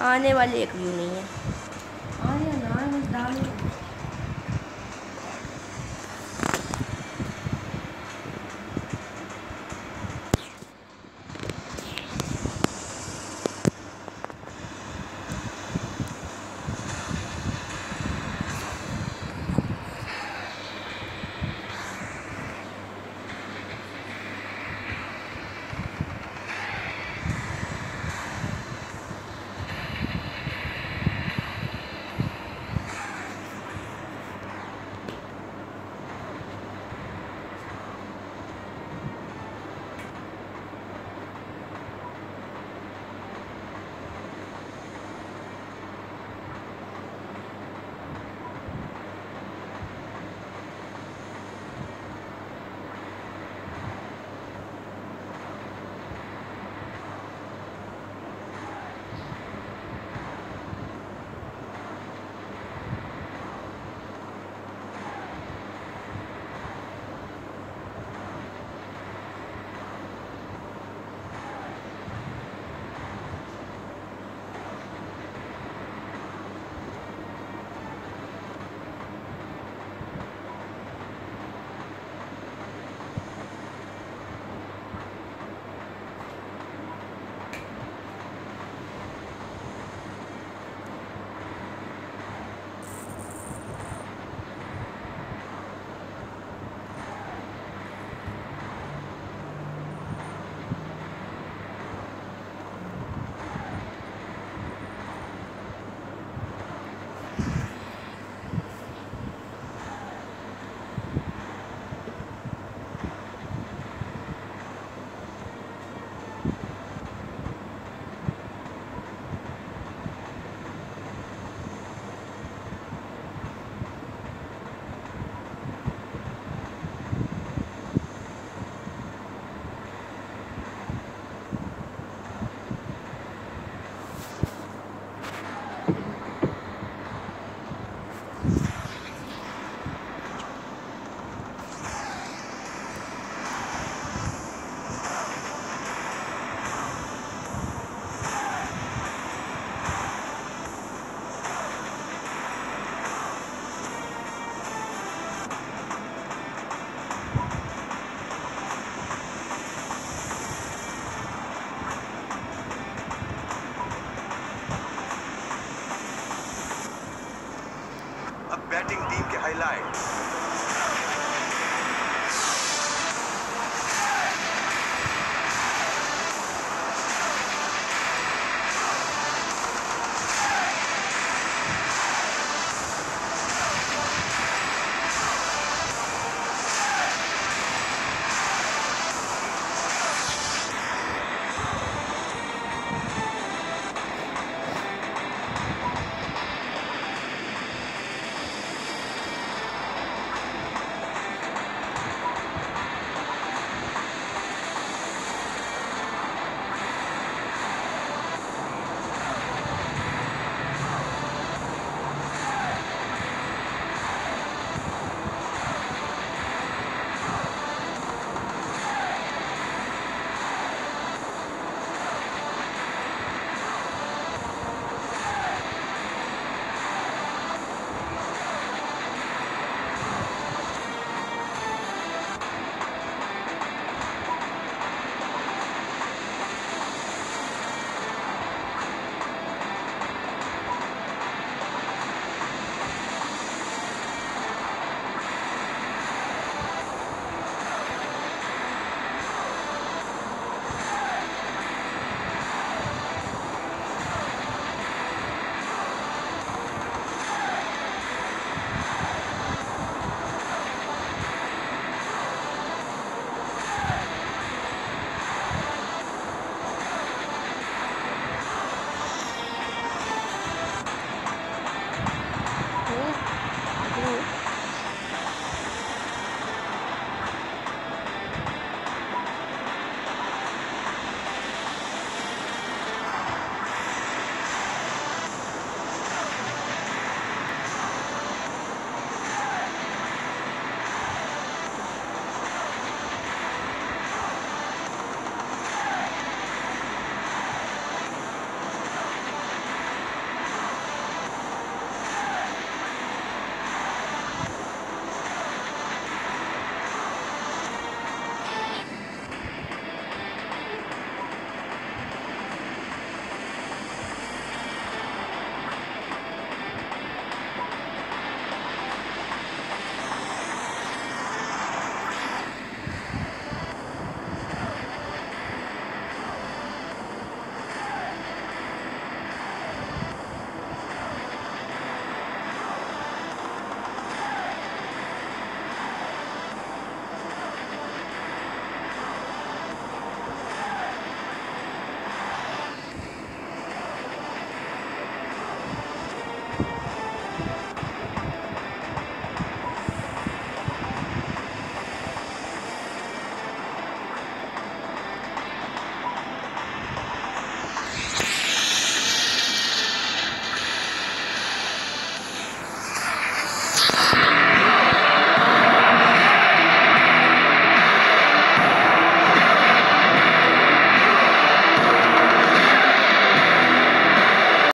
आने वाले एक व्यू नहीं है। आने light.